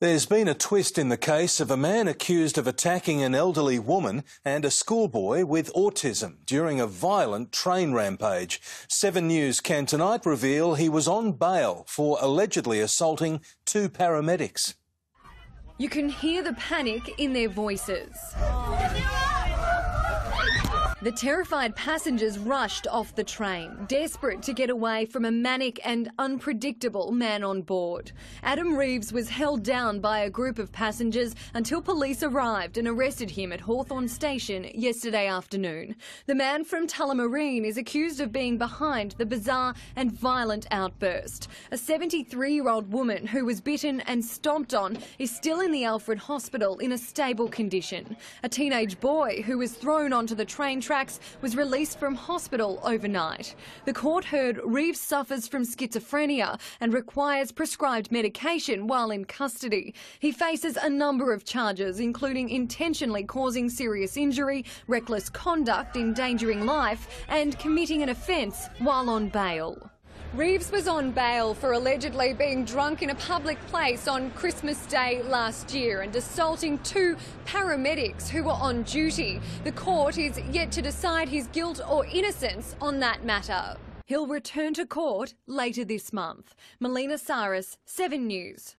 There's been a twist in the case of a man accused of attacking an elderly woman and a schoolboy with autism during a violent train rampage. Seven News can tonight reveal he was on bail for allegedly assaulting two paramedics. You can hear the panic in their voices. The terrified passengers rushed off the train, desperate to get away from a manic and unpredictable man on board. Adam Reeves was held down by a group of passengers until police arrived and arrested him at Hawthorn Station yesterday afternoon. The man from Tullamarine is accused of being behind the bizarre and violent outburst. A 73 year old woman who was bitten and stomped on is still in the Alfred Hospital in a stable condition. A teenage boy who was thrown onto the train tracks was released from hospital overnight. The court heard Reeves suffers from schizophrenia and requires prescribed medication while in custody. He faces a number of charges, including intentionally causing serious injury, reckless conduct, endangering life, and committing an offence while on bail. Reeves was on bail for allegedly being drunk in a public place on Christmas Day last year and assaulting two paramedics who were on duty. The court is yet to decide his guilt or innocence on that matter. He'll return to court later this month. Melina Sarris, 7 News.